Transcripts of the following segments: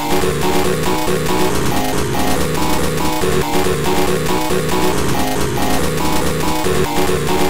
Thank you.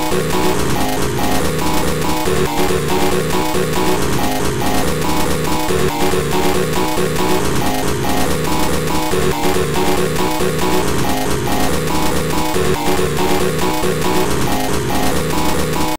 Thank you.